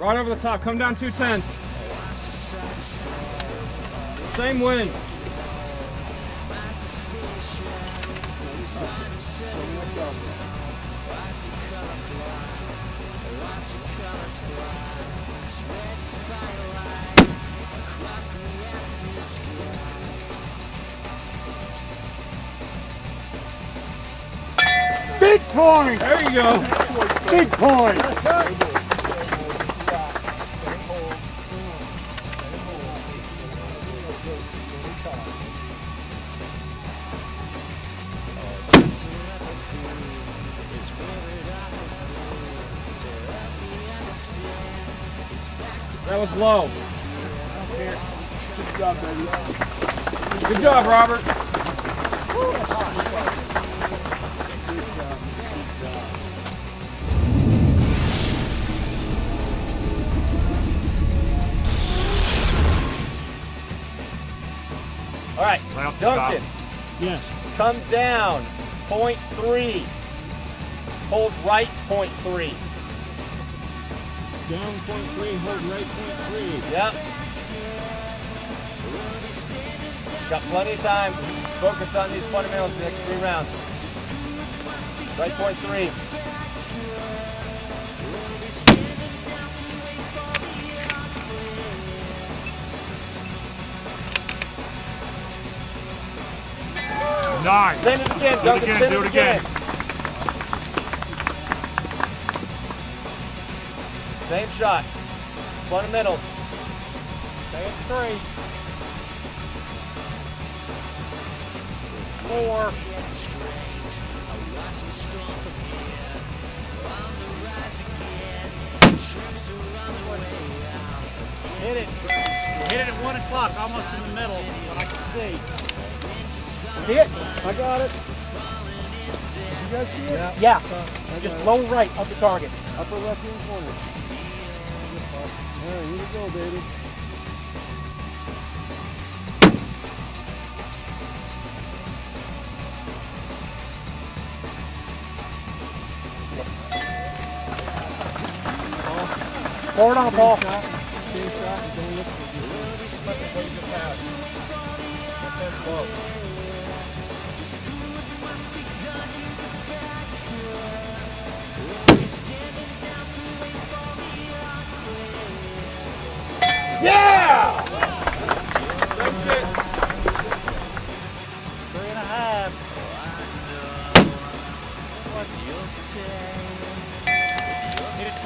Right over the top. Come down two tens. Same wind. Big point! There you go. Big point! That was low. Good job, baby. Good job, Robert. All right, Right off. Duncan, Yes. come down. Point three. Hold right, point three. Down point three, hold right point three. Yep. Got plenty of time. Focus on these fundamentals the next three rounds. Right point three. Nice. Send it again, Do it again, do it again. Same shot. Fundamentals. Stay at three. Four. Hit it. Hit it at one o'clock, almost in the middle, but I can see. See it? I got it. You guys see it? Yeah. Uh, I Just got low right of the target. Upper left hand corner. All right, here we go, baby. Forward on the ball. Same shot. Same shot. and Don't look for it. Yeah! Three and a half. Hit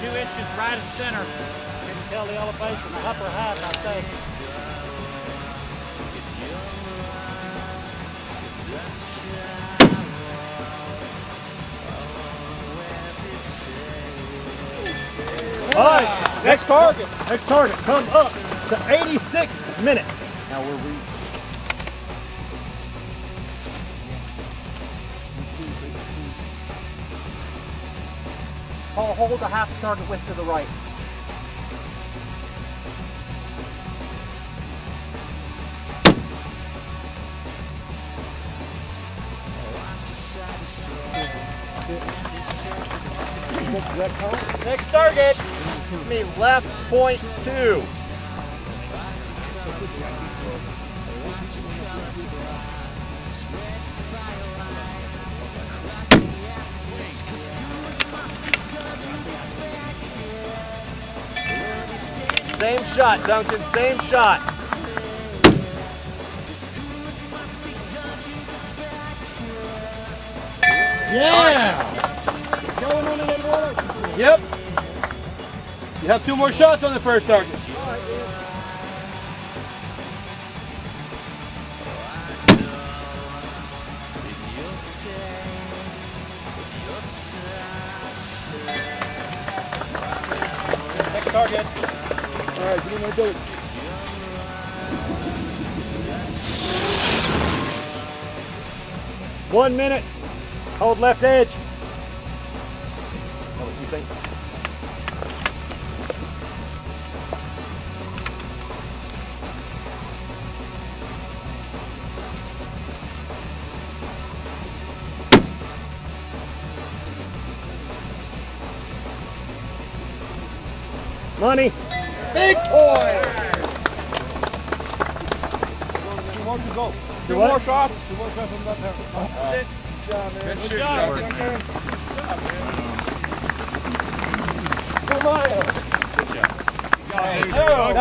two inches right of center. Tell the elevation, the upper half, I think. All right. Next target. Next target. Come up to 86 minutes. Now we're re. Paul, hold the half target width to the right. Next target. Me left point two. Same shot, Duncan. Same shot. Yeah. Going on in. Yep. You have two more shots on the first target. Target. All right, give me my dope. One minute. Hold left edge. What do you think? Money. Big boy. Two more to go. Two more shots. Two more shots on that there. Good job, man. Good Good job. job. Two miles. Good job.